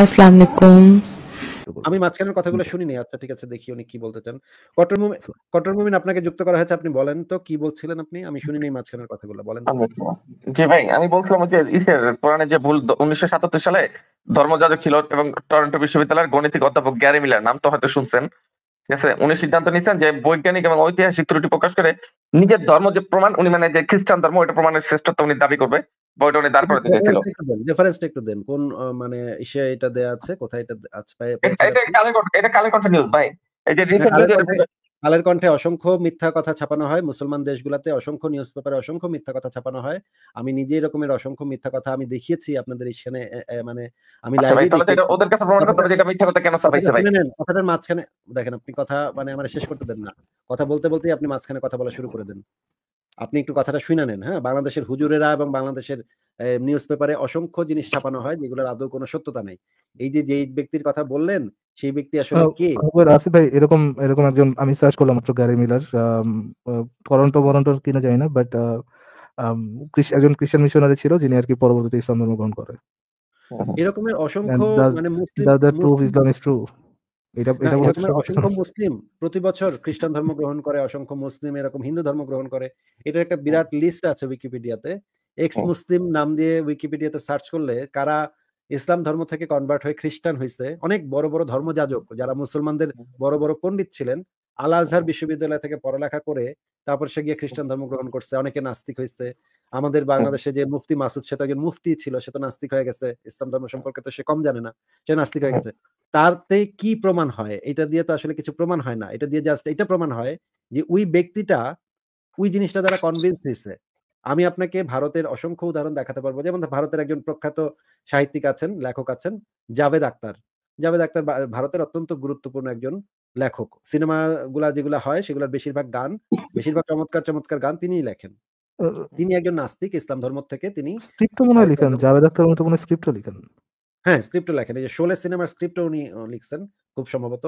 আসসালামু আলাইকুম। আমি মাঝখানের কথাগুলো শুনিনি আচ্ছা ঠিক আছে দেখি উনি কি বলতে চান। কটর মুমিন কটর মুমিন আপনাকে যুক্ত করা হয়েছে আপনি বলেন তো কি বলছিলেন আপনি? আমি শুনিনি মাঝখানের কথাগুলো বলেন জি ভাই আমি বলছিলাম যে ইসের কোরআনে যে ভুল উনিশশো সাতাত্তর সালে ধর্মযাজক ছিল এবং টরন্টো বিশ্ববিদ্যালয়ের গণিতিক অধ্যাপক গ্যারি মিলার নাম তো হয়তো শুনছেন। ঠিক আছে উনি সিদ্ধান্ত নিচ্ছেন যে বৈজ্ঞানিক এবং ঐতিহাসিক ত্রুটি প্রকাশ করে নিজের ধর্ম যে প্রমাণ উনি মানে যে খ্রিস্টান ধর্ম এটা প্রমাণের শ্রেষ্ঠত্ব উনি দাবি করবে। বইটা উনি দাঁড় করে দিয়েছিল রেফারেন্সটা একটু দেন কোন মানে এটা দেয়া আছে কোথায় এটা আছে? পাই- এটা? কালের কণ্ঠ- এটা কালের কণ্ঠ নিউজ ভাই। এই যে কালের কণ্ঠে- অসংখ্য মিথ্যা কথা ছাপানো হয় মুসলমান দেশগুলোতে অসংখ্য নিউজ পেপারে অসংখ্য মিথ্যা কথা ছাপানো হয়। আমি নিজে এরকমের অসংখ্য মিথ্যা কথা আমি দেখিয়েছি আপনাদের এখানে মানে আমি আচ্ছা ভাই লাইভে তাহলে তো এটা ওদের কাছে প্রমাণ করতে এটা মিথ্যা কথা কেন ছাপাইছে ভাই? কথাটার মাঝখানে দেখেন আপনি কথা মানে আমার শেষ করতে দেন না। কথা বলতে বলতেই আপনি মাঝখানে কথা বলা শুরু করে দেন। আপনি একটু কথাটা শুনে নেন হ্যাঁ? বাংলাদেশের হুজুরেরা এবং বাংলাদেশের নিউজ পেপারে অসংখ্য জিনিস ছাপানো হয় যেগুলোর আদৌ কোনো সত্যতা নেই। এই যে যেই ব্যক্তির কথা বললেন সেই ব্যক্তি আসলে কে? আসিফ ভাই এরকম এরকম একজন আমি সার্চ করলাম মাত্র গ্যারি মিলার টরন্টো মরন্টোর কিনা জানি না বাট একজন খ্রিস্টান মিশনারি ছিল যিনি আর কি পরবর্তীতে ইসলাম ধর্ম গ্রহণ করে। এরকমের অসংখ্য মানে Muslim the true Islam is true এটা এটা অসংখ্য মুসলিম প্রতি বছর খ্রিস্টান ধর্ম গ্রহণ করে অসংখ্য মুসলিম এরকম হিন্দু ধর্ম গ্রহণ করে। এটার একটা বিরাট লিস্ট আছে উইকিপিডিয়াতে এক্স মুসলিম নাম দিয়ে উইকিপিডিয়াতে সার্চ করলে কারা ইসলাম ধর্ম থেকে কনভার্ট হয়ে খ্রিস্টান হয়েছে অনেক বড় বড় ধর্মযাজক যারা মুসলমানদের বড় বড় পণ্ডিত ছিলেন আল আজহার বিশ্ববিদ্যালয় থেকে পড়ালেখা করে তারপর সে গিয়ে খ্রিস্টান ধর্ম গ্রহণ করছে অনেকে নাস্তিক হয়েছে আমাদের বাংলাদেশে যে মুফতি মাসুদ সে তো একজন মুফতি ছিল সে তো নাস্তিক হয়ে গেছে ইসলাম ধর্ম সম্পর্কে তো সে কম জানে না সে নাস্তিক হয়ে গেছে। তারতে কি প্রমাণ হয়? এটা দিয়ে তো আসলে কিছু প্রমাণ হয় না। এটা দিয়ে জাস্ট এটা প্রমাণ হয় যে ওই ব্যক্তিটা ওই জিনিসটা দ্বারা কনভিন্স হয়েছে আমি আপনাকে ভারতের অসংখ্য উদাহরণ দেখাতে পারব। যেমন ভারতের একজন প্রখ্যাত সাহিত্যিক আছেন লেখক আছেন জাভেদ আক্তার জাভেদ আক্তার ভারতের অত্যন্ত গুরুত্বপূর্ণ একজন লেখক। সিনেমা গুলা যেগুলা হয় সেগুলোর বেশিরভাগ গান বেশিরভাগ চমৎকার চমৎকার গান তিনিই লেখেন। তিনি একজন নাস্তিক ইসলাম ধর্ম থেকে তিনি স্ক্রিপ্টও মনে হয় লিখেন। জাভেদ আখতার মতো কোনো স্ক্রিপ্টও লিখেন। হ্যাঁ স্ক্রিপ্টও লেখেন। এই যে শোলে সিনেমার স্ক্রিপ্টও উনি লিখছেন খুব সম্ভবত।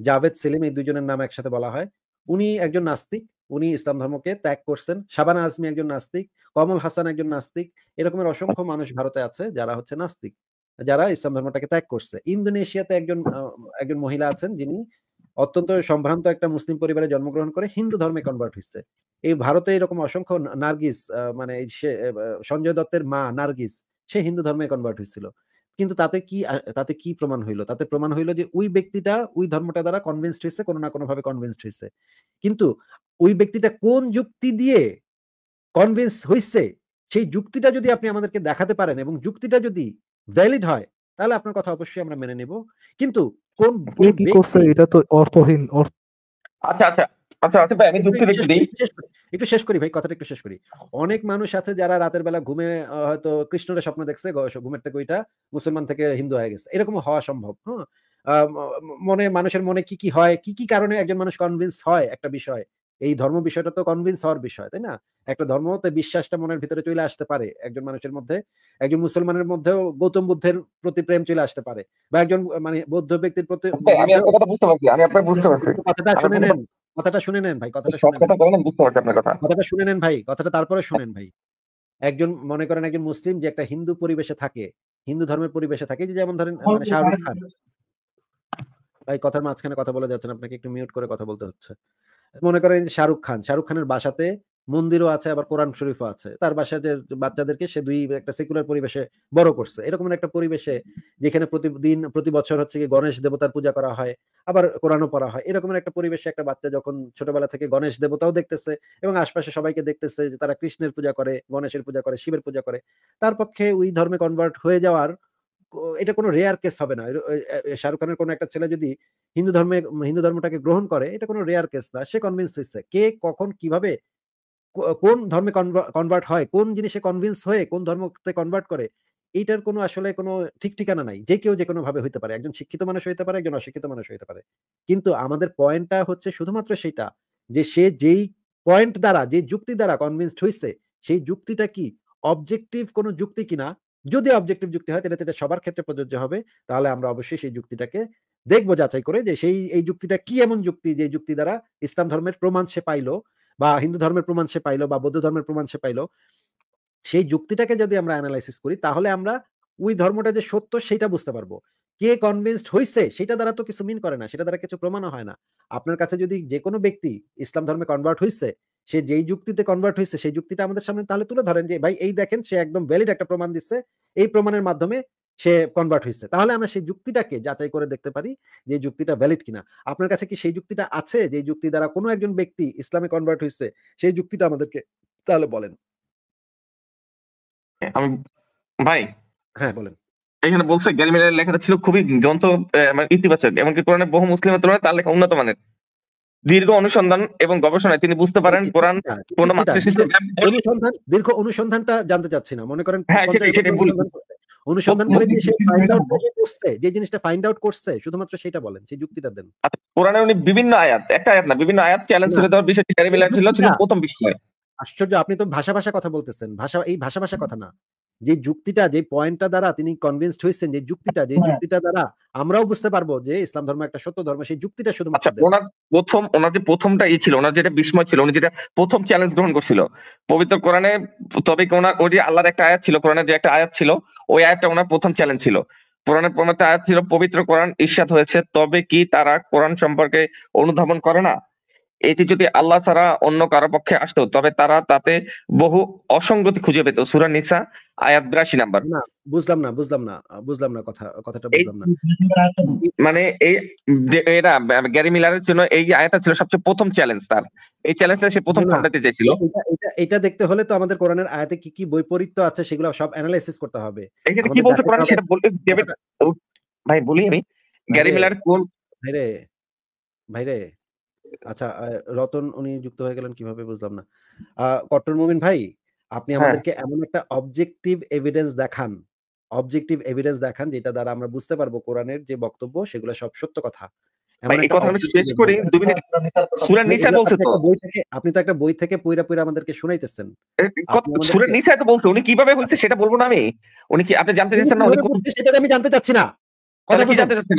জাভেদ সেলিম এই দুজনের নাম একসাথে বলা হয়। উনি একজন নাস্তিক, উনি ইসলাম ধর্মকে ত্যাগ করছেন। শাবানা আজমি একজন নাস্তিক, কমল হাসান একজন নাস্তিক, এরকমের অসংখ্য মানুষ ভারতে আছে যারা হচ্ছে নাস্তিক, যারা ইসলাম ধর্মটাকে ত্যাগ করছে। ইন্দোনেশিয়াতে একজন একজন মহিলা আছেন যিনি অত্যন্ত সম্ভ্রান্ত একটা মুসলিম পরিবারে জন্মগ্রহণ করে হিন্দু ধর্মে কনভার্ট হয়েছে এই ভারতে এরকম অসংখ্য নার্গিস মানে সঞ্জয় দত্তের মা নার্গিস, সে হিন্দু ধর্মে কনভার্ট হয়েছিল কিন্তু তাতে কি তাতে কি প্রমাণ হইল? তাতে প্রমাণ হইল যে ওই ব্যক্তিটা ওই ধর্মটা দ্বারা কনভিন্সড হয়েছে কোনো না কোনো ভাবে কনভিন্সড হয়েছে কিন্তু ওই ব্যক্তিটা কোন যুক্তি দিয়ে কনভিন্স হয়েছে সেই যুক্তিটা যদি আপনি আমাদেরকে দেখাতে পারেন এবং যুক্তিটা যদি ভ্যালিড হয় তাহলে আপনার কথা অবশ্যই আমরা মেনে নেব। কিন্তু কোন কে কি করছে এটা তো অর্থহীন অর্থ আচ্ছা। আচ্ছা আচ্ছা ভাই আমি যুক্তি রেখে দিই। একটু শেষ করি ভাই কথাটা একটু শেষ করি। অনেক মানুষ আছে যারা রাতের বেলা ঘুমে হয়তো কৃষ্ণের স্বপ্ন দেখছে ঘুমের থেকে ওইটা মুসলমান থেকে হিন্দু হয়ে গেছে। এরকম হওয়া সম্ভব হ্যাঁ? মনে মানুষের মনে কি কি হয় কি কি কারণে একজন মানুষ কনভিন্স হয় একটা বিষয়? এই ধর্ম বিষয়টা তো কনভিন্স হওয়ার বিষয় তাই না? একটা ধর্মতে বিশ্বাসটা মনের ভিতরে চলে আসতে পারে একজন মানুষের মধ্যে। একজন মুসলমানের মধ্যেও গৌতম বুদ্ধের প্রতি প্রেম চলে আসতে পারে। বা একজন মানে বৌদ্ধ ব্যক্তির প্রতি আমি আপনার বুঝতে পারছি আমি আপনার বুঝতে পারছি। কথাটা শুনে নেন। কথাটা শুনে নেন ভাই কথাটা শুনে নেন। বুঝতে পারছি আপনার কথা। কথাটা শুনে নেন ভাই কথাটা তারপরে শুনেন ভাই। একজন মনে করেন একজন মুসলিম যে একটা হিন্দু পরিবেশে থাকে হিন্দু ধর্মের পরিবেশে থাকে যে যেমন ধরেন মানে শাহরুখ খান। ভাই কথার মাঝখানে কথা বলে যাচ্ছেন আপনাকে একটু মিউট করে কথা বলতে হচ্ছে। মনে করেন শাহরুখ খান শাহরুখ খানের বাসাতে মন্দিরও আছে, আবার কোরআন শরীফও আছে। তার বাসায় বাচ্চাদেরকে সে দুই একটা সেকুলার পরিবেশে বড় করছে। এরকম একটা পরিবেশে যেখানে প্রতিদিন, প্রতি বছর হচ্ছে কি গণেশ দেবতার পূজা করা হয়, আবার কোরআনও পড়া হয়। এরকম একটা পরিবেশে একটা বাচ্চা যখন ছোটবেলা থেকে গণেশ দেবতাও দেখতেছে এবং আশপাশে সবাইকে দেখতেছে যে তারা কৃষ্ণের পূজা করে, গণেশের পূজা করে, শিবের পূজা করে, তার পক্ষে ওই ধর্মে কনভার্ট হয়ে যাওয়ার এটা কোনো রেয়ার কেস হবে না। শাহরুখ খানের কোনো একটা ছেলে যদি হিন্দু ধর্মে, হিন্দু ধর্মটাকে গ্রহণ করে, এটা কোনো রেয়ার কেস না। সে কনভিন্স হয়েছে কে, কখন, কীভাবে কোন ধর্মে কনভার্ট হয়, কোন জিনিসে কনভিন্স হয়ে কোন ধর্মতে কনভার্ট করে, এইটার কোনো আসলে কোনো ঠিক ঠিকানা নাই। যে কেউ যে কোনো ভাবে হইতে পারে। একজন শিক্ষিত মানুষ হইতে পারে, একজন অশিক্ষিত মানুষ হইতে পারে। কিন্তু আমাদের পয়েন্টটা হচ্ছে শুধুমাত্র সেটা যে সে যেই পয়েন্ট দ্বারা, যে যুক্তি দ্বারা কনভিন্সড হয়েছে সেই যুক্তিটা কি অবজেক্টিভ কোনো যুক্তি কিনা? যদি অবজেক্টিভ যুক্তি হয়, তাহলে সেটা সবার ক্ষেত্রে প্রযোজ্য হবে। তাহলে আমরা অবশ্যই সেই যুক্তিটাকে দেখব, যাচাই করে যে সেই, এই যুক্তিটা কি এমন যুক্তি, যে যুক্তি দ্বারা ইসলাম ধর্মের প্রমাণ সে পাইলো। বা হিন্দু ধর্মের প্রমাণ সে পাইলো বা বৌদ্ধ ধর্মের প্রমাণ সে পাইলো, সেই যুক্তিটাকে যদি আমরা অ্যানালাইসিস করি, তাহলে আমরা ওই ধর্মটা যে সত্য সেটা বুঝতে পারব। কে কনভিন্সড হইছে সেটা দ্বারা তো কিছু মিন করে না, সেটা দ্বারা কিছু প্রমাণও হয় না। আপনার কাছে যদি যে কোনো ব্যক্তি ইসলাম ধর্মে কনভার্ট হয়েছে সে যেই যুক্তিতে কনভার্ট হয়েছে সেই যুক্তিটা আমাদের সামনে তাহলে তুলে ধরেন যে, ভাই, এই দেখেন, সে একদম ভ্যালিড একটা প্রমাণ দিচ্ছে। এই প্রমাণের মাধ্যমে সে কনভার্ট হয়েছে তাহলে আমরা সেই যুক্তিটাকে যাচাই করে দেখতে পারি যে যুক্তিটা ভ্যালিড কিনা। আপনার কাছে কি সেই যুক্তিটা আছে যে যুক্তি দ্বারা কোনো একজন ব্যক্তি ইসলামে কনভার্ট হয়েছে সেই যুক্তিটা আমাদেরকে তাহলে বলেন। আমি ভাই। হ্যাঁ বলেন। এখানে বলছে গ্যারি মিলারের লেখাটা ছিল খুবই গ্রন্থ মানে ইতিবাচক এমনকি কোরআনের বহু মুসলিমের তুলনায় তার লেখা উন্নত মানের। দীর্ঘ অনুসন্ধান এবং গবেষণায় তিনি বুঝতে পারেন কোরআন কোন অনুসন্ধান দীর্ঘ অনুসন্ধানটা জানতে চাচ্ছি না। মনে করেন অনুসন্ধান করে যে সে ফাইন্ড আউট করছে যে জিনিসটা ফাইন্ড আউট করছে শুধুমাত্র সেটা বলেন সেই যুক্তিটা দেন। আচ্ছা, কোরআনে উনি বিভিন্ন আয়াত একটা আয়াত না বিভিন্ন আয়াত চ্যালেঞ্জ করে দেওয়ার বিষয়টি ক্যারিবিলার ছিল ছিল প্রথম বিষয়। আশ্চর্য আপনি তো ভাষা ভাষা কথা বলতেছেন ভাষা এই ভাষা ভাষা কথা না। যে যুক্তিটা যে পয়েন্টটা দ্বারা তিনি কনভিন্সড হয়েছেন যে যুক্তিটা যে হ্যাঁ। যুক্তিটা দ্বারা আমরাও বুঝতে পারব যে ইসলাম ধর্ম একটা সত্য ধর্ম সেই যুক্তিটা শুধুমাত্র আচ্ছা ওনার প্রথম ওনার যে প্রথমটা ই ছিল ওনার যেটা বিস্ময় ছিল উনি যেটা প্রথম চ্যালেঞ্জ গ্রহণ করছিল পবিত্র কোরআনে তবে কি ওনার ওই যে আল্লাহর একটা আয়াত ছিল কোরআনের যে একটা আয়াত ছিল ওই আয়াতটা ওনার প্রথম চ্যালেঞ্জ ছিল। কোরআনের প্রমাণ আয়াত ছিল পবিত্র কোরআন ঈর্ষাদ হয়েছে তবে কি তারা কোরআন সম্পর্কে অনুধাবন করে না? এটি যদি আল্লাহ ছাড়া অন্য কারও পক্ষে আসতো তবে তারা তাতে বহু অসঙ্গতি খুঁজে পেত। সুরা নিসা আয়াত বিরাশি নাম্বার। না বুঝলাম না বুঝলাম না বুঝলাম না কথা কথাটা বুঝলাম না। মানে এই এরা গ্যারি মিলারের জন্য এই আয়াতটা ছিল সবচেয়ে প্রথম চ্যালেঞ্জ তার। এই চ্যালেঞ্জটা সে প্রথম খন্ডাতে চেয়েছিল। এটা এটা দেখতে হলে তো আমাদের কোরআনের আয়াতে কি কি বৈপরীত্য আছে সেগুলো সব অ্যানালাইসিস করতে হবে। এখানে কি বলছে কোরআন? সেটা বলতে দেবে ভাই বলি আমি। গ্যারি মিলার কোন ভাইরে ভাইরে আচ্ছা রতন উনি যুক্ত হয়ে গেলেন কীভাবে বুঝলাম না। আহ, কট্টর মুমিন ভাই আপনি হ্যাঁ। আমাদেরকে এমন একটা অবজেক্টিভ এভিডেন্স দেখান। অবজেক্টিভ এভিডেন্স দেখান যেটা দ্বারা আমরা বুঝতে পারব কোরআনের যে বক্তব্য সেগুলো সব সত্য কথা। আপনি তো। একটা বই থেকে পইরা পইরা আমাদেরকে শুনাইতেছেন। আপনি আমাদেরকে- তো বলছে উনি কীভাবে হয়েছে সেটা বলব না আমি? উনি কি আপনি জানতে চাচ্ছেন না সেটা আমি জানতে চাচ্ছি না। কথা কি জানতে চাচ্ছেন?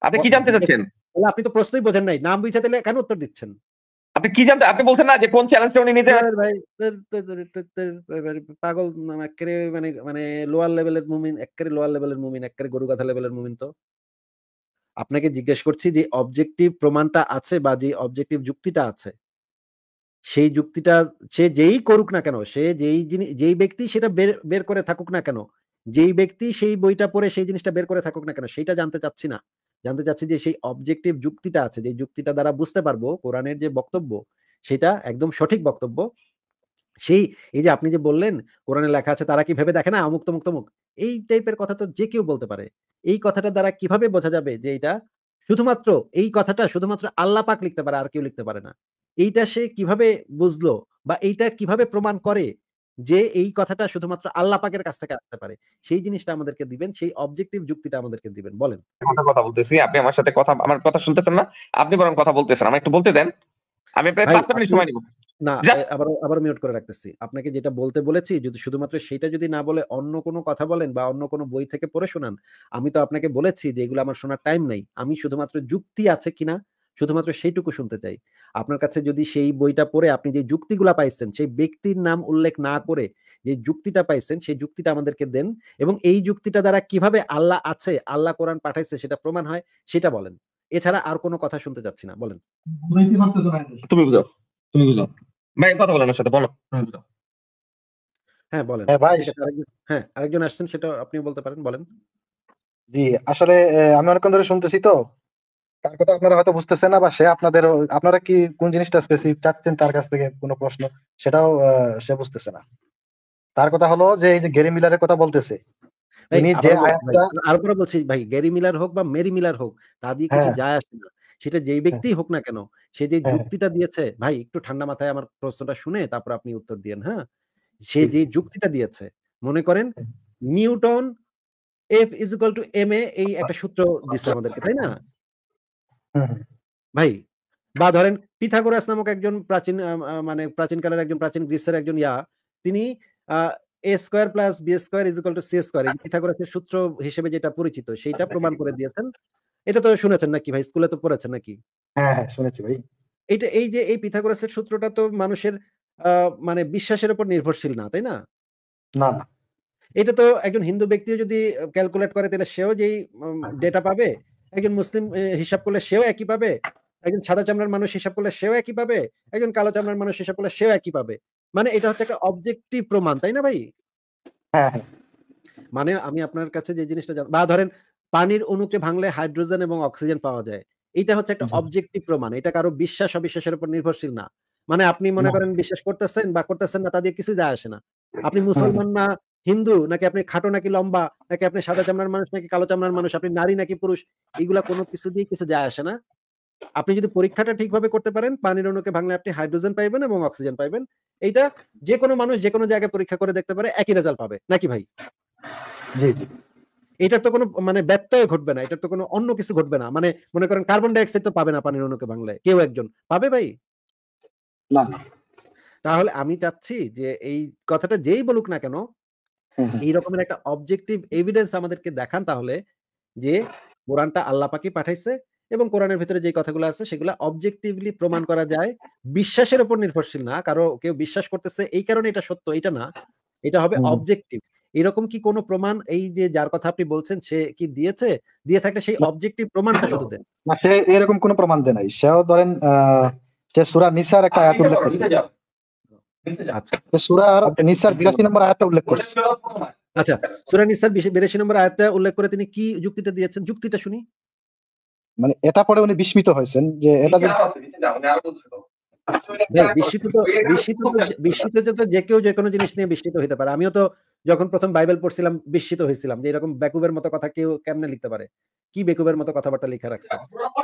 আপনি? কি জানতে চাচ্ছেন? আপনি তো প্রশ্নই বোঝেন নাই। নাম বুঝা দিলে কেন উত্তর দিচ্ছেন? আপনি কি জানতে আপনি বলছেন না যে কোন উনি নিতে পাগল নাম এক্কেরে মানে মানে লোয়ার লেভেলের মুমিন এক্কেরে লোয়ার লেভেলের মুমিন এক্কেরে গরু লেভেলের মুমিন তো। আপনাকে জিজ্ঞেস করছি যে অবজেক্টিভ প্রমাণটা আছে বা যে অবজেক্টিভ যুক্তিটা আছে, সেই যুক্তিটা সে যেই করুক না কেন, সে যেই জিনিস যেই ব্যক্তি সেটা বের বের করে থাকুক না কেন, যেই ব্যক্তি সেই বইটা পড়ে সেই জিনিসটা বের করে থাকুক না কেন সেটা জানতে চাচ্ছি না। জানতে চাচ্ছি যে সেই অবজেক্টিভ যুক্তিটা আছে, যে যুক্তিটা দ্বারা বুঝতে পারব কোরআনের যে বক্তব্য, সেটা একদম সঠিক বক্তব্য। সেই এই যে আপনি যে বললেন, কোরআনে লেখা আছে, তারা কি ভেবে দেখে না? অমুক তমুক তমুক। এই টাইপের কথা তো যে কেউ বলতে পারে। এই কথাটা দ্বারা কীভাবে বোঝা যাবে যে এটা শুধুমাত্র, এই কথাটা শুধুমাত্র আল্লাহ পাক লিখতে পারে, আর কেউ লিখতে পারে না? এইটা সে কীভাবে বুঝলো বা এইটা কীভাবে প্রমাণ করে যে এই কথাটা শুধুমাত্র আল্লাহ পাকের কাছ থেকে আসতে পারে সেই জিনিসটা আমাদেরকে দিবেন সেই অবজেক্টিভ যুক্তিটা আমাদেরকে দিবেন। বলেন। কথা বলতেছি আপনি আমার সাথে কথা আমার কথা শুনতেছেন না? আপনি বরং কথা বলতেছেন আমার একটু বলতে দেন। আমি প্রায় পাঁচটা মিনিট সময় নিব। না আবার আবার মিউট করে রাখতেছি। আপনাকে যেটা বলতে বলেছি যদি শুধুমাত্র সেটা যদি না বলে অন্য কোনো কথা বলেন বা অন্য কোনো বই থেকে পড়ে শোনান আমি তো আপনাকে বলেছি যে এগুলো আমার শোনার টাইম নাই। আমি শুধুমাত্র যুক্তি আছে কিনা শুধুমাত্র সেইটুকু শুনতে চাই। আপনার কাছে যদি সেই বইটা পড়ে আপনি যে যুক্তিগুলা পাইছেন সেই ব্যক্তির নাম উল্লেখ না করে যে যুক্তিটা পাইছেন সেই যুক্তিটা আমাদেরকে দেন এবং এই যুক্তিটা দ্বারা কীভাবে আল্লাহ আছে আল্লাহ কোরআন পাঠাইছে সেটা প্রমাণ হয় সেটা বলেন। এছাড়া আর কোনো কথা শুনতে চাচ্ছি না বলেন। তুমি বুঝাও তুমি বুঝাও। ভাই কথা বলেন সাথে বলো। তুমি বুঝাও। হ্যাঁ বলেন। হ্যাঁ হ্যাঁ আরেকজন আসছেন সেটা আপনি বলতে পারেন বলেন। জি আসলে আমি অনেকক্ষণ ধরে শুনতেছি তো। তার কথা আপনারা হয়তো বুঝতেছেন না বা সে আপনাদের আপনারা কি কোন জিনিসটা স্পেসিফিক চাচ্ছেন তার কাছ থেকে কোনো প্রশ্ন? সেটাও সে বুঝতেছে না। তার কথা হলো যে এই যে গেরি মিলারের কথা বলতেছে উনি যে আরেকবার বলছি ভাই গ্যারি মিলার হোক বা মেরি মিলার হোক তা দিয়ে কিছু হ্যাঁ। যায় আসে না। সেটা যেই ব্যক্তি হোক না কেন সে যে হ্যাঁ। যুক্তিটা দিয়েছে ভাই একটু ঠান্ডা মাথায় আমার প্রশ্নটা শুনে তারপর আপনি উত্তর দিয়েন হ্যাঁ? সে যে যুক্তিটা দিয়েছে মনে করেন Newton F is equal to M A এই একটা সূত্র দিচ্ছে আমাদেরকে তাই না? হুম, হুম, ভাই বা ধরেন পিথাগোরাস নামক একজন প্রাচীন আহ, আহ, মানে প্রাচীনকালের একজন প্রাচীন গ্রিসের একজন ইয়া তিনি A square plus B square is equal to C square এই পিথাগোরাসের সূত্র হিসেবে যেটা পরিচিত সেইটা প্রমাণ করে দিয়েছেন। এটা তো শুনেছেন নাকি ভাই? স্কুলে তো পড়েছেন নাকি? হ্যাঁ হ্যাঁ শুনেছি ভাই। এইটা এই যে এই পিথাগোরাসের সূত্রটা তো মানুষের আহ, মানে বিশ্বাসের উপর নির্ভরশীল না তাই না? না না। এটা তো একজন হিন্দু ব্যক্তিও যদি ক্যালকুলেট করে তাহলে সেও যেই ডেটা পাবে একজন মুসলিম হিসাব করলে সেও একই পাবে। একজন সাদা চামড়ার মানুষ হিসাব করলে সেও একই পাবে। একজন কালো চামড়ার মানুষ হিসাব করলে সেও একই পাবে। মানে এটা হচ্ছে একটা অবজেক্টিভ প্রমাণ তাই না ভাই? হ্যাঁ হ্যাঁ। মানে আমি আপনার কাছে যে জিনিসটা জান- বা ধরেন পানির অণুকে ভাঙলে হাইড্রোজেন এবং অক্সিজেন পাওয়া যায়। এটা হচ্ছে একটা অবজেক্টিভ প্রমাণ। এটা কারও বিশ্বাস অবিশ্বাসের উপর নির্ভরশীল না। মানে আপনি মনে করেন বিশ্বাস করতেছেন বা করতেছেন না তা দিয়ে কিছু যায় আসে না। আপনি মুসলমান না হিন্দু নাকি আপনি খাটো নাকি লম্বা নাকি আপনি সাদা চামড়ার মানুষ নাকি কালো চামড়ার মানুষ আপনি নারী নাকি পুরুষ এগুলা কোনো কিছু দিয়ে কিছু যায় আসে না। আপনি যদি পরীক্ষাটা ঠিকভাবে করতে পারেন পানির অণুকে ভাঙলে আপনি হাইড্রোজেন পাইবেন এবং অক্সিজেন পাইবেন। এইটা যে কোনো মানুষ যে কোনো জায়গায় পরীক্ষা করে দেখতে পারে একই রেজাল্ট পাবে। নাকি ভাই? জি জি। এটার তো কোনো মানে ব্যত্যয় ঘটবে না এটার তো কোনো অন্য কিছু ঘটবে না। মানে মনে করেন কার্বন ডাইঅক্সাইড তো পাবে না পানির অণুকে ভাঙলে কেউ একজন। পাবে ভাই? না। তাহলে আমি চাচ্ছি যে এই কথাটা যেই বলুক না কেন। এই রকমের একটা অবজেক্টিভ এভিডেন্স আমাদেরকে দেখান তাহলে যে কোরআনটা আল্লাহ পাকি পাঠাইছে এবং কোরআনের ভিতরে যে কথাগুলো আছে সেগুলো অবজেক্টিভলি প্রমাণ করা যায়। বিশ্বাসের উপর নির্ভরশীল না কারও কেউ বিশ্বাস করতেছে এই কারণে এটা সত্য এটা না। এটা হবে অবজেক্টিভ এরকম কি কোনো প্রমাণ এই যে যার কথা আপনি বলছেন সে কি দিয়েছে? দিয়ে থাকলে সেই অবজেক্টিভ প্রমাণটা শুধু দেন। না সে এরকম কোনো প্রমাণ দেয় নাই। সেও ধরেন সে সুরা নিসার একটা আয়াত উল্লেখ করছে। আচ্ছা। নিসার বিরাশি নম্বর আয়াতটা উল্লেখ করছে আচ্ছা সূরা নিসার বিরাশি নম্বর আয়াতটা উল্লেখ করে তিনি কি যুক্তিটা দিয়েছেন? যুক্তিটা শুনি। মানে এটা পরে উনি বিস্মিত হয়েছেন যে এটা বিস্মিত তো বিস্মিত তো বিস্মিত তো যে কেউ যে কোনো জিনিস নিয়ে বিস্মিত হতে পারে। আমিও তো যখন প্রথম বাইবেল পড়ছিলাম বিস্মিত হয়েছিলাম যে এরকম বেকুবের মতো কথা কেউ কেমনে লিখতে পারে? কি বেকুবের মতো কথাবার্তা লেখা রাখছে?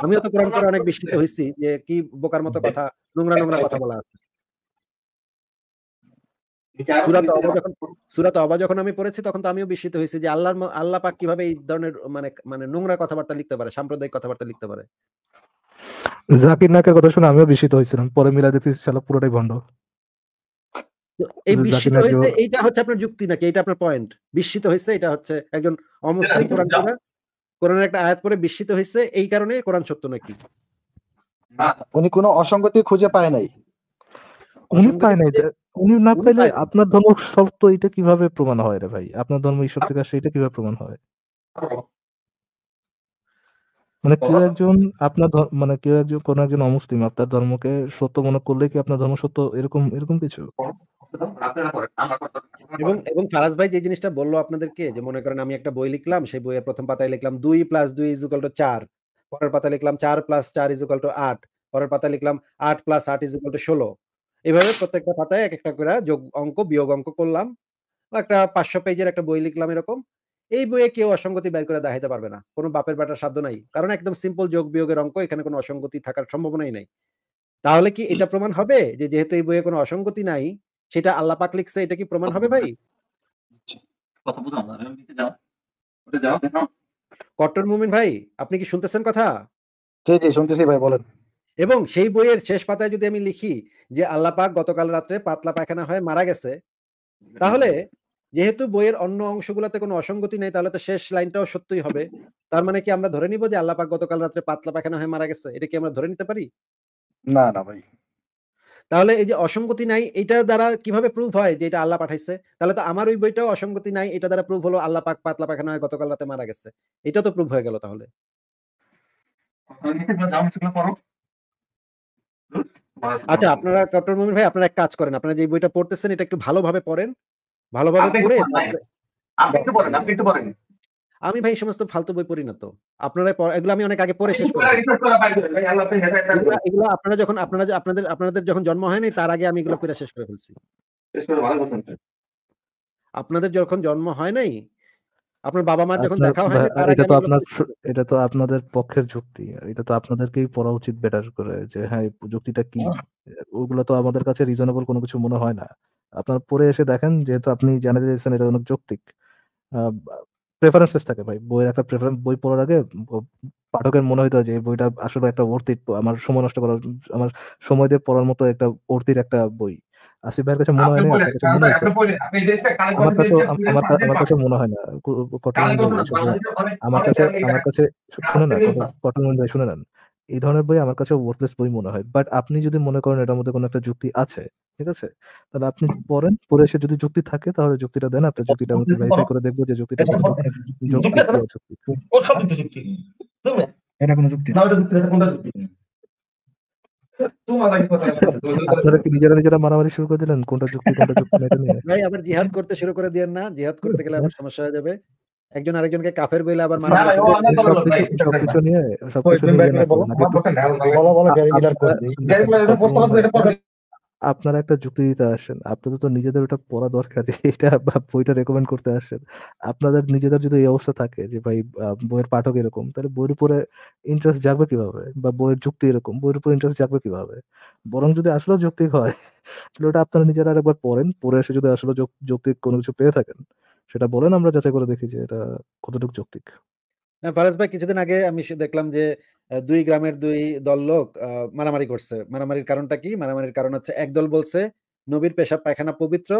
আমিও তো কোরআন করে অনেক বিস্মিত হয়েছি যে কি বোকার মতো কথা নোংরা নোংরা কথা বলা আছে। সুরা তওবা যখন আমি পড়েছি তখন তো আমিও বিস্মিত হয়েছি যে আল্লাহর ম- আল্লাহ পাক কীভাবে এই ধরনের মানে মানে নোংরা কথাবার্তা লিখতে পারে সাম্প্রদায়িক কথাবার্তা লিখতে পারে। জাকির নাকের কথা শুনে আমিও বিস্মিত হয়েছিলাম। পরে মিলা দেখছি শালা পুরোটাই ভণ্ড। এই বিস্মিত হয়েছে এইটা হচ্ছে আপনার যুক্তি নাকি? এটা আপনার পয়েন্ট বিস্মিত হয়েছে এটা হচ্ছে একজন অমুসলিম কোরআন পড়া কোরআনের একটা আয়াত পরে বিস্মিত হয়েছে এই কারণে কোরআন সত্য নাকি? উনি কোনো অসঙ্গতি খুঁজে পায় নাই। উনি পায় নাই উনি না পাইলে আপনার ধর্ম সত্য এটা কীভাবে প্রমাণ হয় রে ভাই? আপনার ধর্ম ঈশ্বর থেকে আসে এটা কীভাবে প্রমাণ হয়? মানে কেউ একজন আপনার মানে কেউ একজন কোন একজন অমুসলিম আপনার ধর্মকে সত্য মনে করলে কি আপনার ধর্ম সত্য এরকম এরকম কিছু? এবং এবং ফারাজ ভাই যে জিনিসটা বলল আপনাদেরকে যে মনে করেন আমি একটা বই লিখলাম সেই বইয়ের প্রথম পাতায় লিখলাম দুই প্লাস দুই ইজুকাল টু চার পরের পাতায় লিখলাম চার প্লাস চার ইজুকাল টু আট পরের পাতায় লিখলাম আট প্লাস আট ইজুকাল টু ষোলো। এভাবে প্রত্যেকটা পাতায় এক একটা করে যোগ অঙ্ক বিয়োগ অঙ্ক করলাম। বা একটা পাঁচশো পেজের একটা বই লিখলাম এরকম। এই বইয়ে কেউ অসঙ্গতি বের করে দেখাইতে পারবে না। কোনো বাপের বেটার সাধ্য নাই। কারণ একদম সিম্পল যোগ বিয়োগের অঙ্ক এখানে কোনো অসঙ্গতি থাকার সম্ভাবনাই নাই। তাহলে কি এটা প্রমাণ হবে? যে যেহেতু এই বইয়ে কোনো অসঙ্গতি নাই সেটা আল্লাহ পাক লিখছে এটা কি প্রমাণ হবে ভাই? কট্টর মুমিন ভাই আপনি কি শুনতেছেন কথা? জি জি শুনতেছি ভাই বলেন। এবং সেই বইয়ের শেষ পাতায় যদি আমি লিখি যে আল্লাহ পাক গতকাল রাত্রে পাতলা পায়খানা হয়ে মারা গেছে তাহলে যেহেতু বইয়ের অন্য অংশগুলোতে কোনো অসঙ্গতি নেই তাহলে তো শেষ লাইনটাও সত্যই হবে। তার মানে কি আমরা ধরে নিব যে আল্লাহ পাক গতকাল রাত্রে পাতলা পায়খানা হয়ে মারা গেছে? এটা কি আমরা ধরে নিতে পারি? না না ভাই। তাহলে এই যে অসঙ্গতি নাই এটা দ্বারা কীভাবে প্রুভ হয় যে এটা আল্লাহ পাঠাইছে? তাহলে তো আমার ওই বইটাও অসঙ্গতি নাই এটা দ্বারা প্রুভ হলো আল্লাহ পাক পাতলা পায়খানা হয়ে গতকাল রাতে মারা গেছে। এটা তো প্রুভ হয়ে গেল তাহলে। আচ্ছা আপনারা ডক্টর মুমিন ভাই আপনারা এক কাজ করেন। আপনারা যে বইটা পড়তেছেন এটা একটু ভালোভাবে পড়েন। ভালোভাবে পড়ে আপনি একটু আপনি একটু আমি ভাই সমস্ত ফালতু বই পড়ি না তো। আপনারা এগুলো আমি অনেক আগে পড়ে শেষ করি। এগুলো আপনারা যখন আপনারা আপনাদের আপনাদের যখন জন্ম হয়নি তার আগে আমি এগুলো পড়ে শেষ করে ফেলছি। আপনাদের যখন জন্ম হয় নাই আপনার বাবা মার যখন দেখা হয় এটা তো আপনার এটা তো আপনাদের পক্ষের যুক্তি। এটা তো আপনাদেরকেই পড়া উচিত বেটার করে যে হ্যাঁ যুক্তিটা কি? ওগুলো তো আমাদের কাছে রিজনেবল কোনো কিছু মনে হয় না। আপনার পরে এসে দেখেন যেহেতু আপনি জানাতে চাইছেন এটা অনেক যৌক্তিক প্রেফারেন্সেস থাকে ভাই। বইয়ের একটা প্রেফারেন্স বই পড়ার আগে পাঠকের মনে হইতো যে বইটা আসলে একটা অর্থিত আমার সময় নষ্ট করার আমার সময় দিয়ে পড়ার মতো একটা অর্থিত একটা বই। আসিফ ভাইয়ের কাছে মনে হয় না আপনার কাছে মনে হয়েছে। আমার কাছে আমার আমার কাছে মনে হয় না। কটন। আমার কাছে আমার কাছে শুনে না কটন ভাই শুনে নেন এই ধরনের বই আমার কাছে ওয়ার্থলেস বই মনে হয়। বাট আপনি যদি মনে করেন এটার মধ্যে কোনো একটা যুক্তি আছে ঠিক আছে? তাহলে আপনি পড়েন পড়ে এসে যদি যুক্তি থাকে তাহলে যুক্তিটা দেন। আপনার যুক্তিটা আমাকে ভেরিফাই করে দেখব যে যুক্তিটা যুক্তি এটা কোনো যুক্তি না। এটা কোনটা যুক্তি? আপনারা কি নিজেরা নিজেরা মারামারি শুরু করে দিলেন? কোনটা যুক্তি কোনটা যুক্তি এটা নিয়ে? ভাই আবার জিহাদ করতে শুরু করে দিয়েন না। জিহাদ করতে গেলে আবার সমস্যা হয়ে যাবে। একজন আরেকজনকে কাফের বইলে আবার মারামারি সবকিছু নিয়ে সবকিছু নিয়ে বলো করুন। আমার পক্ষে ন্যায় ভাই। বলো বলো গ্যারি মিলার করে আপনারা একটা যুক্তি দিতে আসেন। আপনাদের তো নিজেদের ওটা পড়া দরকার যে এটা বা বইটা রেকমেন্ড করতে আসেন। আপনাদের নিজেদের যদি এই অবস্থা থাকে যে ভাই বইয়ের পাঠক এরকম তাহলে বইয়ের উপরে ইন্টারেস্ট জাগবে কীভাবে? বা বইয়ের যুক্তি এরকম বইয়ের উপরে ইন্টারেস্ট জাগবে কীভাবে? বরং যদি আসলে যৌক্তিক হয় তাহলে ওটা আপনারা নিজেরা আরেকবার পড়েন পড়ে এসে যদি আসলে যৌক- যৌক্তিক কোনো কিছু পেয়ে থাকেন সেটা বলেন আমরা যাচাই করে দেখি যে এটা কতটুকু যৌক্তিক। হ্যাঁ, ফারাজ ভাই কিছুদিন আগে আমি দেখলাম যে দুই গ্রামের দুই দল লোক মারামারি করছে। মারামারির কারণটা কি? মারামারির কারণ হচ্ছে এক দল বলছে, নবীর পেশাব পায়খানা পবিত্র।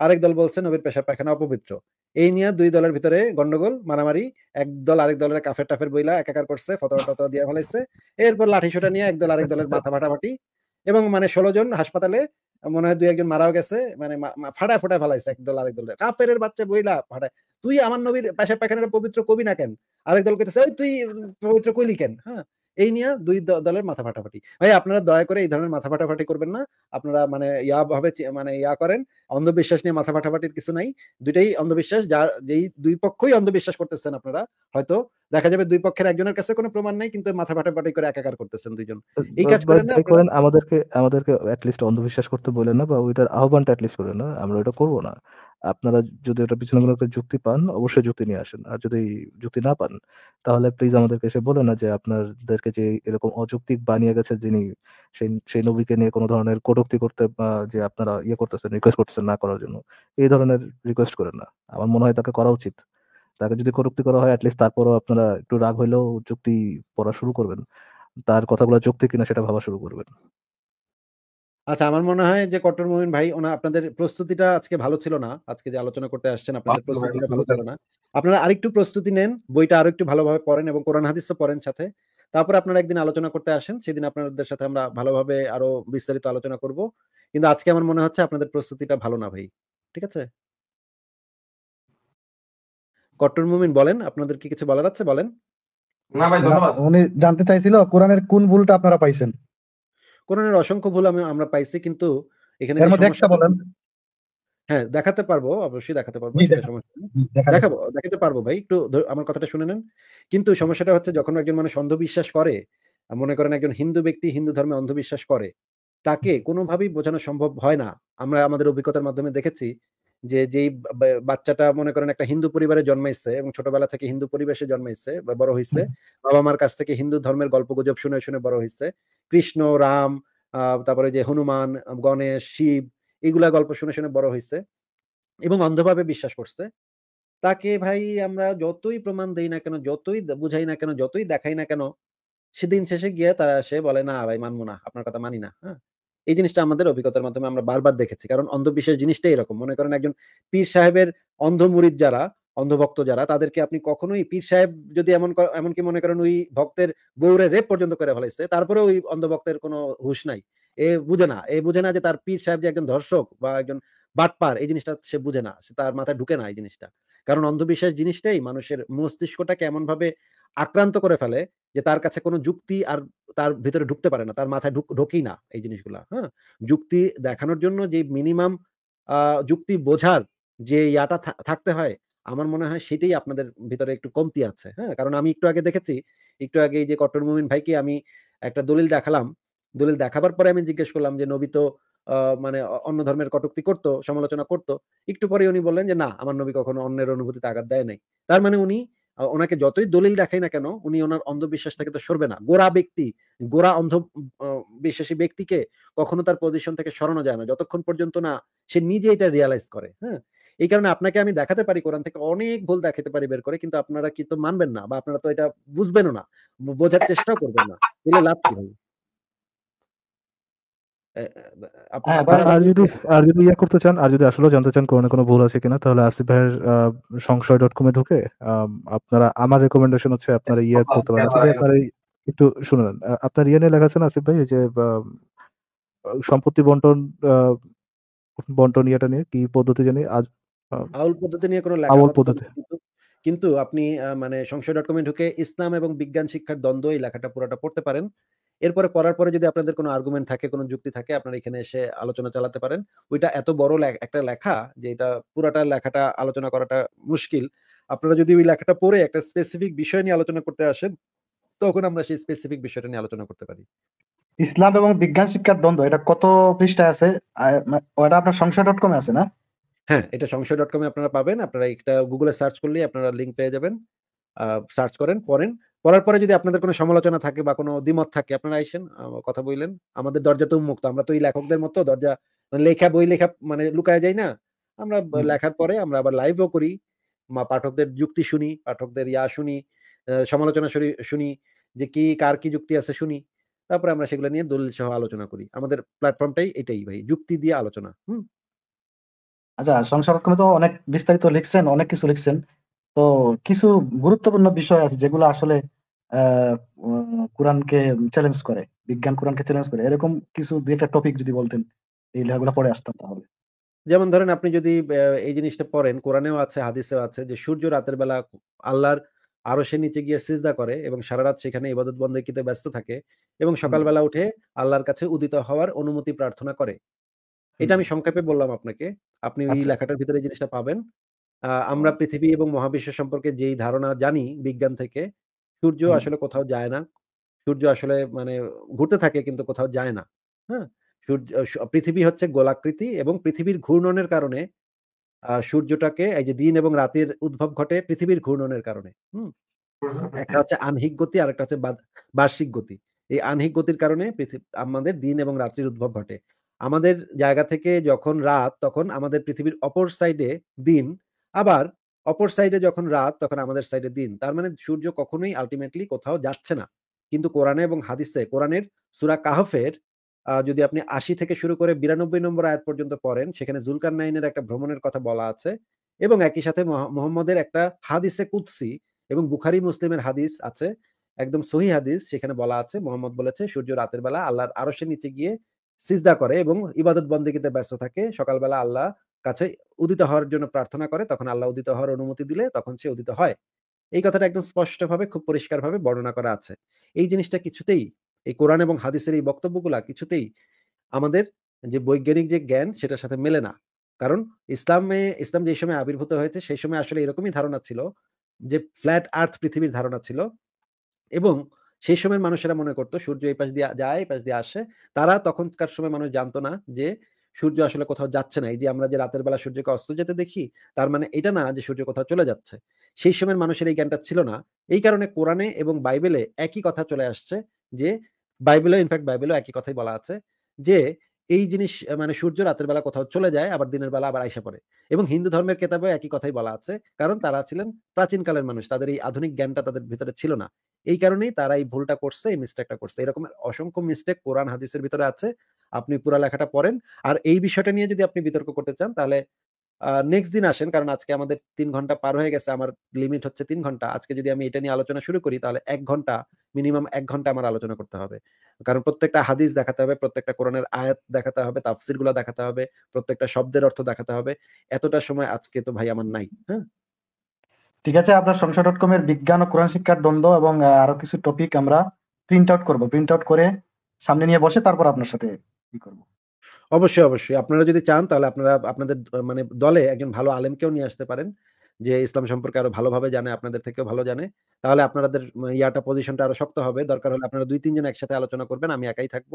আরেক দল বলছে, নবীর পেশাব পায়খানা অপবিত্র। এই নিয়ে দুই দলের ভিতরে গন্ডগোল, মারামারি, এক দল আরেক দলের কাফের টাফের বইলা একাকার করছে, ফতোয়া টতোয়া দিয়ে ফেলাইছে। এরপর লাঠি সোটা নিয়ে এক দল আরেক দলের মাথা ফাটাফাটি এবং মানে ষোলো জন হাসপাতালে মনে হয় দুই একজন মারাও গেছে মানে ফাটায় ফাটায় ফেলাইছে এক দল আরেক দলের। কাফের বাচ্চা বইলা ফাটায়। তুই আমার নবীর পেশাব পায়খানাটা পবিত্র কবি না কেন? আরেক দল কইতেছে ওই তুই পবিত্র কইলি কেন? হ্যাঁ এই নিয়ে দুই দলের মাথা ফাটাফাটি। ভাই আপনারা দয়া করে এই ধরনের মাথা ফাটাফাটি করবেন না। আপনারা মানে ইয়া ভাবে মানে ইয়া করেন। অন্ধবিশ্বাস নিয়ে মাথা ফাটাফাটির কিছু নাই। দুইটাই অন্ধবিশ্বাস যার যেই দুই পক্ষই অন্ধবিশ্বাস করতেছেন আপনারা হয়তো দেখা যাবে দুই পক্ষের একজনের কাছে কোনো প্রমাণ নাই কিন্তু মাথা ফাটাফাটি করে একাকার করতেছেন দুইজন। এই কাজ করেন না করেন আমাদেরকে আমাদেরকে অ্যাটলিস্ট অন্ধবিশ্বাস করতে বলেন না বা ওইটার আহ্বানটা অ্যাট লিস্ট করেন না আমরা ওটা করব না। আপনারা যদি ওটা পিছনে কোনো একটা যুক্তি পান, অবশ্যই যুক্তি নিয়ে আসেন। আর যদি যুক্তি না পান, তাহলে প্লিজ আমাদেরকে এসে বলেন না যে আপনাদেরকে যে এরকম অযৌক্তিক বানিয়ে গেছে যিনি, সেই সেই নবীকে নিয়ে কোনো ধরনের কটূক্তি করতে যে আপনারা ইয়ে করতেছেন রিকোয়েস্ট করতেছেন না করার জন্য, এই ধরনের রিকোয়েস্ট করেন না। আমার মনে হয় তাকে করা উচিত। তাকে যদি কটূক্তি করা হয় অ্যাটলিস্ট তারপরও আপনারা একটু রাগ হইলেও যুক্তি পড়া শুরু করবেন। তার কথাগুলো যুক্তি কিনা সেটা ভাবা শুরু করবেন। আচ্ছা আমার মনে হয় যে কট্টর মুমিন ভাই ওনা আপনাদের প্রস্তুতিটা আজকে ভালো ছিল না। আজকে যে আলোচনা করতে আসছেন আপনাদের প্রস্তুতিটা ভালো ছিল না। আপনারা আরেকটু প্রস্তুতি নেন বইটা আরও একটু ভালোভাবে পড়েন এবং কোরআন হাদিসও পড়েন সাথে। তারপর আপনারা একদিন আলোচনা করতে আসেন সেদিন আপনাদের সাথে আমরা ভালোভাবে আরও বিস্তারিত আলোচনা করব। কিন্তু আজকে আমার মনে হচ্ছে আপনাদের প্রস্তুতিটা ভালো না ভাই। ঠিক আছে? কট্টর মুমিন বলেন আপনাদের কি কিছু বলার আছে? বলেন। না ভাই ধন্যবাদ। উনি জানতে চাইছিল কোরআনের কোন ভুলটা আপনারা পাইছেন। কোরআনের অসংখ্য ভুল আমি আমরা পাইছি কিন্তু এখানে হ্যাঁ দেখাতে পারব অবশ্যই দেখাতে পারব। দেখাবো দেখাতে পারব ভাই একটু আমার কথাটা শুনে নেন। কিন্তু সমস্যাটা হচ্ছে যখন একজন মানুষ অন্ধবিশ্বাস করে মনে করেন একজন হিন্দু ব্যক্তি হিন্দু ধর্মে অন্ধবিশ্বাস করে তাকে কোনোভাবেই বোঝানো সম্ভব হয় না। আমরা আমাদের অভিজ্ঞতার মাধ্যমে দেখেছি যে যেই বাচ্চাটা মনে করেন একটা হিন্দু পরিবারে জন্মাইছে এবং ছোটবেলা থেকে হিন্দু পরিবেশে জন্মাইছে বা বড় হয়েছে বাবা মার কাছ থেকে হিন্দু ধর্মের গল্প গুজব শুনে শুনে বড় হয়েছে কৃষ্ণ, রাম তারপরে যে হনুমান, গণেশ, শিব এইগুলা গল্প শুনে শুনে বড় হয়েছে এবং অন্ধভাবে বিশ্বাস করছে। তাকে ভাই আমরা যতই প্রমাণ দেই না কেন, যতই বুঝাই না কেন, যতই দেখাই না কেন, সেদিন শেষে গিয়ে তারা, সে বলে, না ভাই, মানবো না, আপনার কথা মানি না। হ্যাঁ? এই জিনিসটা আমাদের অভিজ্ঞতার মাধ্যমে আমরা বারবার দেখেছি। কারণ অন্ধবিশ্বাস জিনিসটাই এরকম। মনে করেন একজন পীর সাহেবের অন্ধ মুরিদ যারা অন্ধভক্ত যারা, তাদেরকে আপনি কখনোই পীর সাহেব যদি এমন এমনকি মনে করেন ওই ভক্তের বউরে রেপ পর্যন্ত করে ফেলাইছে, তারপরে ওই অন্ধভক্তের কোনো হুঁশ নাই। এ বুঝে না, এ বুঝে না যে তার পীর সাহেব যে একজন ধর্ষক বা একজন বাটপার, এই জিনিসটা সে বুঝে না, সে তার মাথায় ঢুকে না এই জিনিসটা। কারণ অন্ধবিশ্বাস জিনিসটাই মানুষের মস্তিষ্কটাকে এমন ভাবে আক্রান্ত করে ফেলে যে তার কাছে কোনো যুক্তি আর তার ভিতরে ঢুকতে পারে না, তার মাথায় ঢুক, ঢোকেই না এই জিনিসগুলা হ্যাঁ? যুক্তি দেখানোর জন্য যে মিনিমাম যুক্তি বোঝার যে ইয়াটা থাকতে হয় আমার মনে হয় সেটাই আপনাদের ভিতরে একটু কমতি আছে হ্যাঁ? কারণ আমি একটু আগে দেখেছি, একটু আগে যে কট্টর মুমিন ভাইকে আমি একটা দলিল দেখালাম। দলিল দেখাবার পরে আমি জিজ্ঞেস করলাম যে, নবী তো মানে অন্য ধর্মের কটুক্তি করতো, সমালোচনা করতো। একটু পরে উনি বললেন যে, না, আমার নবী কখনো অন্যের অনুভূতিতে আঘাত দেয় নাই। তার মানে উনি ওনাকে যতই দলিল দেখাই না কেন, উনি ওনার অন্ধবিশ্বাস থেকে তো সরবে না। গোড়া ব্যক্তি, গোড়া অন্ধ বিশ্বাসী ব্যক্তিকে কখনো তার পজিশন থেকে সরানো যায় না। যতক্ষণ পর্যন্ত না সে নিজে এটা রিয়ালাইজ করে হ্যাঁ? এই কারণে আপনাকে আমি দেখাতে পারি কোরআন থেকে অনেক ভুল দেখাতে পারি বের করে কিন্তু আপনারা কি তো মানবেন না বা আপনারা তো এটা বুঝবেনও না বোঝার চেষ্টাও করবেন না তাহলে লাভ কি আপ- হ্যাঁ, আর যদি আর যদি ইয়ে করতে চান আর যদি আসলে জানতে চান কোনো কোনো ভুল আছে কিনা তাহলে আসিফ ভাইয়ের আহ, সংশয় ডট কমে ঢুকে আপনারা আমার রেকমেন্ডেশন হচ্ছে আপনারা ইয়ে করতে পারেন আসিফ ভাই আপনার একটু শুনুন আ আপনার ইয়ে নিয়ে লেখা আছে না আসিফ ভাই? যে সম্পত্তি বন্টন বন্টন ইয়েটা নিয়ে কি পদ্ধতি জানি? আজ আউল পদ্ধতি নিয়ে কোনো লেখা আউল পদ্ধতি। কিন্তু আপনি মানে সংশয়.com এ ঢুকে ইসলাম এবং বিজ্ঞান শিক্ষার দ্বন্দ্ব এই লেখাটা পুরোটা পড়তে পারেন। এরপরে পড়ার পরে যদি আপনাদের কোনো আর্গুমেন্ট থাকে, কোনো যুক্তি থাকে আপনারা এখানে এসে আলোচনা চালাতে পারেন। ওইটা এত বড় একটা লেখা যে এটা পুরাটা লেখাটা আলোচনা করাটা মুশকিল। আপনারা যদি ওই লেখাটা পড়ে একটা স্পেসিফিক বিষয় নিয়ে আলোচনা করতে আসেন, তখন আমরা সেই স্পেসিফিক বিষয়টা নিয়ে আলোচনা করতে পারি। ইসলাম এবং বিজ্ঞান শিক্ষার দ্বন্দ্ব এটা কত পৃষ্ঠায় আছে? ওটা আপনার সংশয়.com এ আছে না? হ্যাঁ, এটা সংশয়.com এ আপনারা পাবেন। আপনারা এটা গুগলে সার্চ করলেই আপনারা লিঙ্ক পেয়ে যাবেন। সার্চ করেন, পড়েন। পড়ার পরে যদি আপনাদের কোনো সমালোচনা থাকে বা কোনো দ্বিমত থাকে আপনারা আইসেন, কথা বললেন আমাদের দরজা তো উন্মুক্ত। আমরা তো এই লেখকদের মতো দরজা মানে লেখা বই লেখা মানে লুকায় যাই না। আমরা লেখার পরে আমরা আবার লাইভও করি। মা পাঠকদের যুক্তি শুনি, পাঠকদের ইয়া শুনি, সমালোচনা শুনি শুনি যে কি কার কি যুক্তি আছে শুনি। তারপরে আমরা সেগুলো নিয়ে দলিল সহ আলোচনা করি। আমাদের প্ল্যাটফর্মটাই এটাই ভাই। যুক্তি দিয়ে আলোচনা। হুম? আচ্ছা এ তো অনেক বিস্তারিত লিখছেন, অনেক কিছু লিখছেন। তো কিছু গুরুত্বপূর্ণ বিষয় আছে যেগুলো আসলে আ উ কোরআনকে চ্যালেঞ্জ করে। বিজ্ঞান কোরআনকে চ্যালেঞ্জ করে। এরকম কিছু ২ একটা টপিক যদি বলতেন, এই লেখাগুলো পড়ে আসতাম তাহলে। যেমন ধরেন আপনি যদি এই জিনিসটা পড়েন, কোরআনেও আছে, হাদিসেও আছে যে সূর্য রাতের বেলা আল্লাহর আরশের নিচে গিয়ে সিজদা করে এবং সারারাত সেখানে ইবাদত বন্দেগীতে ব্যস্ত থাকে এবং। সকালবেলা উঠে আল্লাহর কাছে উদিত হওয়ার অনুমতি প্রার্থনা করে। এটা আমি সংক্ষেপে বললাম আপনাকে। আপনি ওই আচ্ছা। লেখাটার ভিতরে জিনিসটা পাবেন। আমরা পৃথিবী এবং মহাবিশ্ব সম্পর্কে যেই ধারণা জানি বিজ্ঞান থেকে, সূর্য আসলে কোথাও যায় না। সূর্য আসলে মানে ঘুরতে থাকে কিন্তু কোথাও যায় না। হ্যাঁ? সূর্য পৃথিবী হচ্ছে গোলাকৃতি এবং পৃথিবীর ঘূর্ণনের কারণে সূর্যটাকে এই যে দিন এবং রাতের উদ্ভব ঘটে পৃথিবীর ঘূর্ণনের কারণে। হুম? একটা হচ্ছে আনহিক গতি আর একটা হচ্ছে বার্ষিক গতি। এই আনহিক গতির কারণে আমাদের দিন এবং রাত্রির উদ্ভব ঘটে। আমাদের জায়গা থেকে যখন রাত তখন আমাদের পৃথিবীর অপর সাইডে দিন, আবার অপর সাইডে যখন রাত তখন আমাদের সাইডে দিন। তার মানে সূর্য কখনোই আল্টিমেটলি কোথাও যাচ্ছে না। কিন্তু কোরআনে এবং হাদিসে কোরআনের সুরা কাহফের যদি আপনি ৮০ থেকে শুরু করে ৯২ নম্বর আয়াত পর্যন্ত পড়েন, সেখানে জুলকারনাইনের একটা ভ্রমণের কথা বলা আছে এবং একই সাথে মোহাম্মদের একটা হাদিসে কুৎসি এবং বুখারি মুসলিমের হাদিস আছে। একদম সহি হাদিস সেখানে বলা আছে মোহাম্মদ বলেছে সূর্য রাতের বেলা আল্লাহর আরশের নিচে গিয়ে সিজদা করে এবং ইবাদত বন্দেগীতে ব্যস্ত থাকে। সকালবেলা আল্লাহ কাছে উদিত হওয়ার জন্য প্রার্থনা করে। তখন আল্লাহ উদিত হওয়ার অনুমতি দিলে তখন সে উদিত হয়। এই কথাটা একদম স্পষ্টভাবে, খুব পরিষ্কারভাবে বর্ণনা করা আছে। এই জিনিসটা কিছুতেই, এই কোরআন এবং হাদিসের এই বক্তব্যগুলা কিছুতেই আমাদের যে বৈজ্ঞানিক যে জ্ঞান, সেটার সাথে মেলে না। কারণ ইসলামে, ইসলাম যে সময় আবির্ভূত হয়েছে, সেই সময় আসলে এরকমই ধারণা ছিল যে, ফ্ল্যাট আর্থ পৃথিবীর ধারণা ছিল। এবং সেই সময়ের মানুষেরা মনে করত সূর্য এই পাশ দিয়ে যায়, এই পাশ দিয়ে আসে। তারা তখনকার সময় মানুষ জানত না যে সূর্য আসলে কোথাও যাচ্ছে না। এই যে আমরা যে রাতের বেলা সূর্যকে অস্ত যেতে দেখি, তার মানে এটা না যে সূর্য কোথাও চলে যাচ্ছে। সেই সময়ের মানুষের এই জ্ঞানটা ছিল না। এই কারণে কোরআনে এবং বাইবেলে একই কথা চলে আসছে যে বাইবেলেও ইনফেক্ট বাইবেলেও একই কথাই বলা আছে যে এই জিনিস মানে সূর্য রাতের বেলা কোথাও চলে যায় আবার দিনের বেলা আবার আইসা পড়ে। এবং হিন্দু ধর্মের কেতাবেও একই কথাই বলা আছে। কারণ তারা ছিলেন প্রাচীনকালের মানুষ। তাদের এই আধুনিক জ্ঞানটা তাদের ভিতরে ছিল না। এই কারণেই তারা এই ভুলটা করছে, এই মিস্টেকটা করছে। এরকমের অসংখ্য মিস্টেক কোরআন হাদিসের ভিতরে আছে। আপনি পুরা লেখাটা পড়েন। আর এই বিষয়টা নিয়ে যদি আপনি বিতর্ক করতে চান তাহলে নেক্সট দিন আসেন। কারণ আজকে আমাদের তিন ঘণ্টা পার হয়ে গেছে। আমার লিমিট হচ্ছে তিন ঘণ্টা। আজকে যদি আমি এটা নিয়ে আলোচনা শুরু করি তাহলে এক ঘণ্টা মিনিমাম এক ঘণ্টা আমার আলোচনা করতে হবে। কারণ প্রত্যেকটা হাদিস দেখাতে হবে, প্রত্যেকটা কোরআনের আয়াত দেখাতে হবে, তাফসিরগুলা দেখাতে হবে, প্রত্যেকটা শব্দের অর্থ দেখাতে হবে। এতটা সময় আজকে তো ভাই আমার নাই। হ্যাঁ? ঠিক আছে আপনার সংশয়.com এর বিজ্ঞান ও কোরআন শিক্ষার দ্বন্দ্ব এবং আরও কিছু টপিক আমরা প্রিন্ট আউট করব প্রিন্ট আউট করে সামনে নিয়ে বসে তারপর আপনার সাথে ই করব। অবশ্যই, অবশ্যই। আপনারা যদি চান তাহলে আপনারা আপনাদের মানে দলে একজন ভালো আলেমকেও নিয়ে আসতে পারেন। যে ইসলাম সম্পর্কে আরও ভালোভাবে জানে, আপনাদের থেকেও ভালো জানে। তাহলে আপনাদের ইয়াটা পজিশনটা আরও শক্ত হবে। দরকার হলে আপনারা দুই তিনজন একসাথে আলোচনা করবেন। আমি একাই থাকব।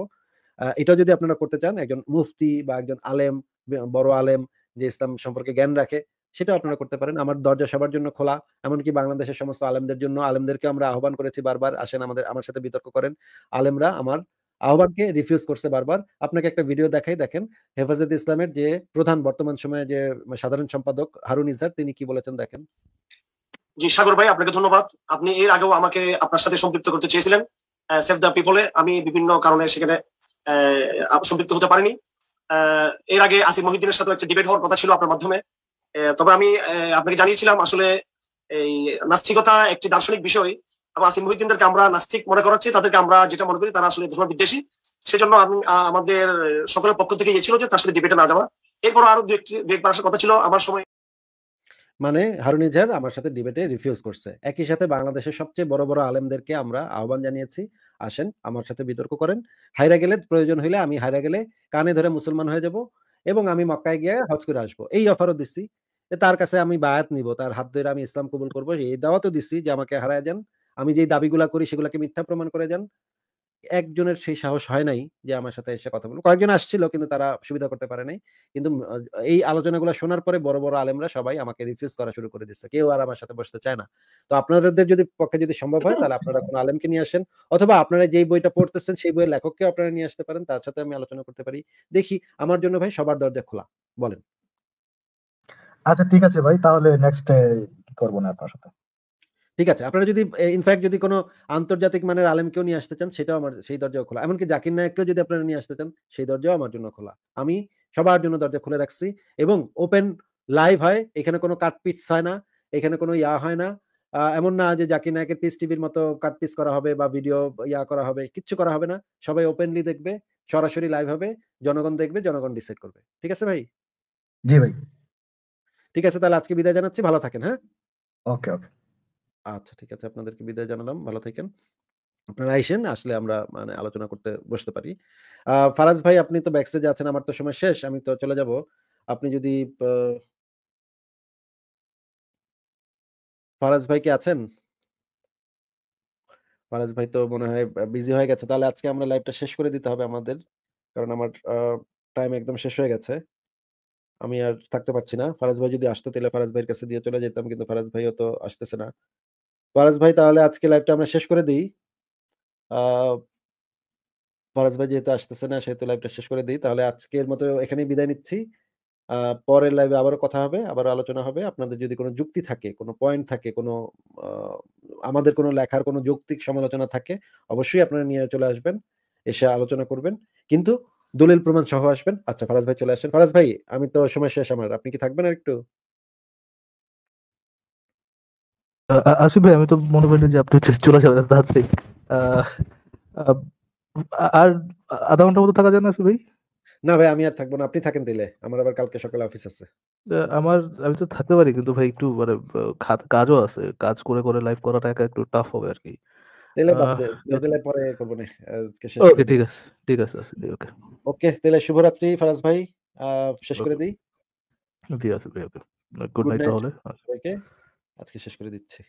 আ এটাও যদি আপনারা করতে চান একজন মুফতি বা একজন আলেম, বড় আলেম যে ইসলাম সম্পর্কে জ্ঞান রাখে, সেটাও আপনারা করতে পারেন। আমার দরজা সবার জন্য খোলা। এমনকি বাংলাদেশের সমস্ত আলেমদের জন্য আলেমদেরকে আমরা আহ্বান করেছি বারবার, আসেন আমাদের আমার সাথে বিতর্ক করেন। আলেমরা আমার আহ্বানকে রিফিউজ করছে বারবার। আপনাকে একটা ভিডিও দেখাই দেখেন। হেফাজতে ইসলামের যে প্রধান বর্তমান সময়ে যে সাধারণ সম্পাদক হারুন ইজার তিনি কি বলেছেন দেখেন। জি সাগর ভাই আপনাকে ধন্যবাদ। আপনি এর আগেও আমাকে আপনার সাথে সম্পৃক্ত করতে চেয়েছিলেন। সেভ দ্য পিপল আমি বিভিন্ন কারণে সেখানে সম্পৃক্ত হতে পারিনি। এর আগে আসিফ মহিউদ্দিনের সাথে একটা ডিবেট হওয়ার কথা ছিল আপনার মাধ্যমে। তবে আমি আপনাকে জানিয়েছিলাম আসলে এই নাস্তিকতা একটি দার্শনিক বিষয়। এবং আসিম মহিউদ্দিনদেরকে আমরা নাস্তিক মনে করাচ্ছি, তাদেরকে আমরা যেটা মনে করি তারা আসলে দুশ্মন বিদ্বেষী সেজন্য আমি আমাদের সকলের পক্ষ থেকে ইয়ে ছিল যে তার সাথে ডিবেটে না যাওয়া। এরপর আরও দু একটি, দু একবার আসার কথা ছিল, আমার সময় মানে হারুন ইজাহার আমার সাথে ডিবেটে রিফিউজ করছে। একই সাথে বাংলাদেশের সবচেয়ে বড় বড় আলেমদেরকে আমরা আহ্বান জানিয়েছি, আসেন, আমার সাথে বিতর্ক করেন। হাইরা গেলে প্রয়োজন হইলে আমি হাইরা গেলে কানে ধরে মুসলমান হয়ে যাব। এবং আমি মক্কায় গিয়ে হজ করে আসব। এই অফারও দিচ্ছি যে তার কাছে আমি বায়াত নিব, তার হাত ধরে আমি ইসলাম কবুল করব এই দাওয়াতও দিচ্ছি যে আমাকে হারায় যান। আমি যে দাবিগুলা করি সেগুলোকে মিথ্যা প্রমাণ করে যান। একজনের সেই সাহস হয় নাই যে আমার সাথে এসে কথা বলব কয়েকজন আসছিল কিন্তু তারা সুবিধা করতে পারে নাই। কিন্তু এই আলোচনাগুলো শোনার পরে বড় বড় আলেমরা সবাই আমাকে রিফিউজ করা শুরু করে দিচ্ছে। কেউ আর আমার সাথে বসতে চায় না। তো আপনাদের যদি পক্ষে যদি সম্ভব হয়, তাহলে আপনারা কোনো আলেমকে নিয়ে আসেন। অথবা আপনারা যেই বইটা পড়তেছেন, সেই বইয়ের লেখককে আপনারা নিয়ে আসতে পারেন। তার সাথে আমি আলোচনা করতে পারি। দেখি, আমার জন্য ভাই সবার দরজা খোলা। বলেন। আচ্ছা ঠিক আছে ভাই। তাহলে নেক্সট করব না আপনার সাথে? ঠিক আছে আপনারা যদি ইনফ্যাক্ট যদি কোনো আন্তর্জাতিক মানের আলেমকেও নিয়ে আসতে চান সেটাও আমার সেই দরজাও খোলা। এমনকি জাকির নায়ককেও যদি আপনারা নিয়ে আসতে চান সেই দরজাও আমার জন্য খোলা। আমি সবার জন্য দরজা খুলে রাখছি এবং ওপেন লাইভ হয় এখানে কোনো কাটপিটস হয় না এখানে কোনো ইয়া হয় না। এমন না যে জাকির নায়কের পিস টিভির মতো কাটপিস করা হবে বা ভিডিও ইয়া করা হবে কিচ্ছু করা হবে না। সবাই ওপেনলি দেখবে সরাসরি লাইভ হবে জনগণ দেখবে জনগণ ডিসাইড করবে। ঠিক আছে ভাই? জি ভাই। ঠিক আছে তাহলে আজকে বিদায় জানাচ্ছি ভালো থাকেন হ্যাঁ? ওকে ওকে। আচ্ছা ঠিক আছে, আপনাদেরকে বিদায় জানালাম, ভালো থাকেন। আপনারা আইসেন, আসলে আমরা মানে আলোচনা করতে বসতে পারি। ফারাজ ভাই, আপনি তো ব্যাকস্টেজে আছেন, আমার তো সময় শেষ, আমি তো চলে যাব। আপনি যদি ফারাজ ভাই কি আছেন? ফারাজ ভাই তো মনে হয় বিজি হয়ে গেছে, তাহলে আজকে আমরা লাইভটা শেষ করে দিতে হবে আমাদের, কারণ আমার টাইম একদম শেষ হয়ে গেছে। আমি আর থাকতে পারছি না। ফারাজ ভাই যদি আসতো, তাহলে ফারাজ ভাইয়ের কাছে দিয়ে চলে যেতাম, কিন্তু ফারাজ ভাইও তো আসতেছে না। ফারাজ ভাই তাহলে আজকে লাইভটা আমরা শেষ করে দিই। আহ, ভাই যেহেতু আসতেছে না সেহেতু লাইভটা শেষ করে দিই। তাহলে আজকের মতো এখানেই বিদায় নিচ্ছি। পরের লাইভে আবারও কথা হবে আবার আলোচনা হবে। আপনাদের যদি কোনো যুক্তি থাকে কোনো পয়েন্ট থাকে কোনো আমাদের কোনো লেখার কোনো যৌক্তিক সমালোচনা থাকে অবশ্যই আপনারা নিয়ে চলে আসবেন এসে আলোচনা করবেন। কিন্তু দলিল প্রমাণ সহ আসবেন। আচ্ছা ফারাজ ভাই চলে আসেন। ফারাজ ভাই আমি তো সময় শেষ আমার। আপনি কি থাকবেন আর একটু আ- আ- আসিফ ভাই আমি তো মনে করি যে আপনি চলে যাবেন তাড়াতাড়ি। আর আধা ঘণ্টার মতো থাকা যায় না আসিফ ভাই? না ভাই আমি আর থাকব না। আপনি থাকেন দিলে আমার আবার কালকে সকালে অফিস আছে। আমার আমি তো থাকতে পারি কিন্তু ভাই একটু মানে কাজও আছে। কাজ করে করে লাইভ করাটা একা একটু টাফ হবে আর কি পরে করব না। ওকে ঠিক আছে ঠিক আছে ওকে ওকে তাহলে শুভরাত্রি ফারাজ ভাই। শেষ করে দিই। ঠিক আছে ভাই ওকে গুড নাইট তাহলে। সবাইকে। আজকে শেষ করে দিচ্ছি।